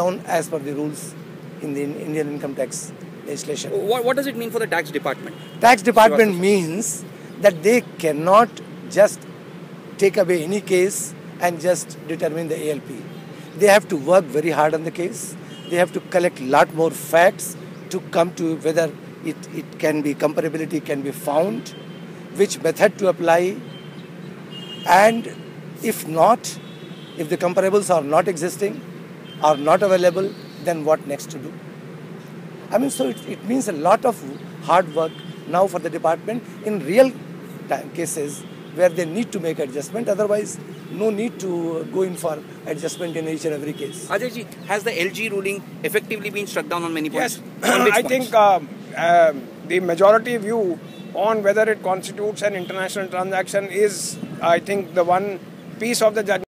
down as per the rules in the Indian income tax legislation. What, what does it mean for the tax department? Tax department means that they cannot just take away any case and just determine the ALP. They have to work very hard on the case. They have to collect lot more facts to come to whether it, it can be comparability can be found, which method to apply, and if not, if the comparables are not existing, are not available, then what next to do? I mean, so it, it means a lot of hard work now for the department in real time cases where they need to make adjustment. Otherwise, no need to go in for adjustment in each and every case. Ajay ji, has the LG ruling effectively been struck down on many points? Yes, I points? think um, um, the majority view on whether it constitutes an international transaction is, I think, the one piece of the judgment.